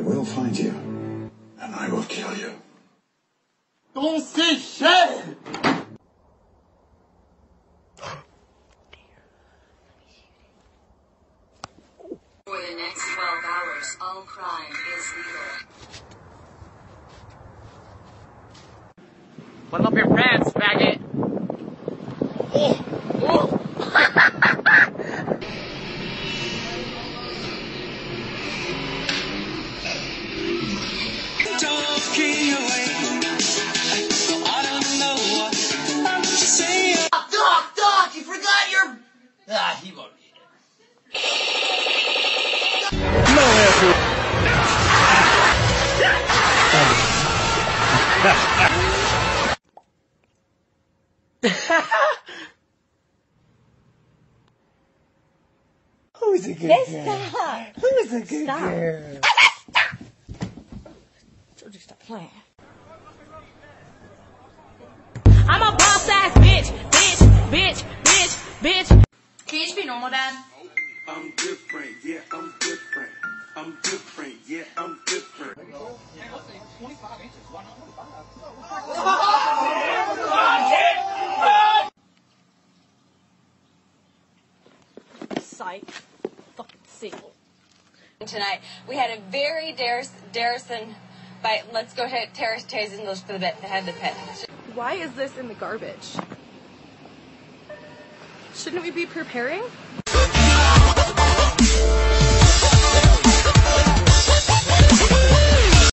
will find you, and I will kill you. Don't say shit! For the next 12 hours, all crime is legal. Button up your pants, faggot. Ah, he won't need it. Who's a good girl? Who's a good girl? Georgie, stop playing. Can you just be normal, Dad? I'm different, yeah, I'm different. I'm different, yeah, I'm different. Psych. Fucking see. tonight. We had a very Darrison fight. Let's go ahead, Terrace Chase English for the bit, the head of the pit. Why is this in the garbage? Shouldn't we be preparing?